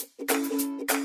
ピピピ。